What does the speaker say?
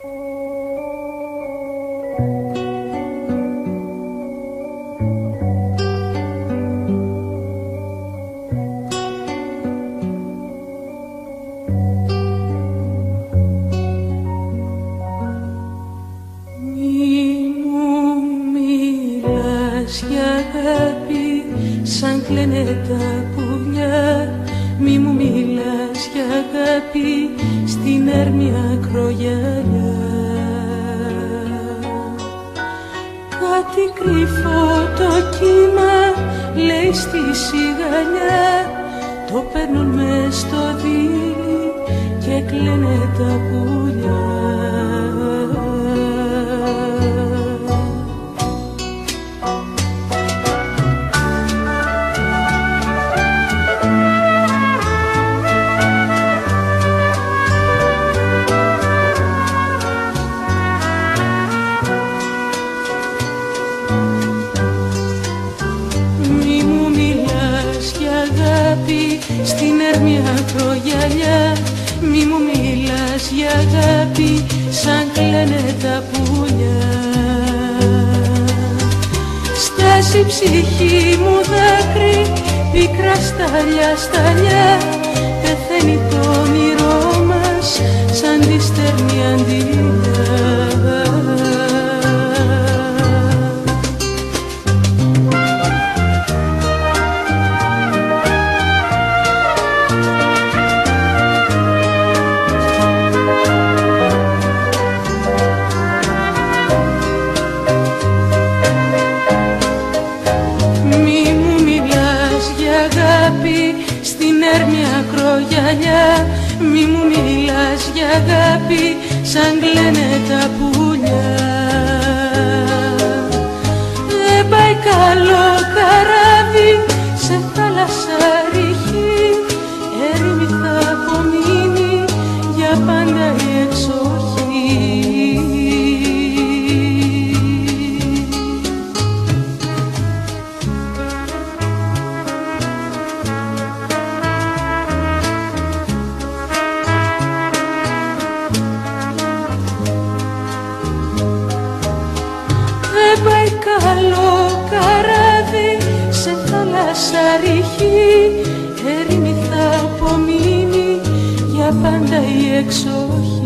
Μη μου μιλάς για αγάπη σαν κλαίνε τα πουλιά μη μου μιλάς για αγάπη στην έρμια κρογιαλιά. Κάτι κρυφό το κύμα λέει στη σιγανιά, το παίρνουν μες στο δίλι και κλαίνε τα πουλιά. στην έρμια προγιαλιά μη μου μιλάς για αγάπη σαν κλαίνε τα πουλιά. Στάση ψυχή μου δάκρυ πικρά σταλιά σταλιά πεθαίνει το όνειρό μας σαν τη στερνή αντιλιά. αγκαλιά Μη μου μιλάς για αγάπη σαν κλαίνε τα πουλιά Δεν πάει καλό καράβι σε θαλασσάρι. σαριχή έρημη θα απομείνει για πάντα η εξοχή.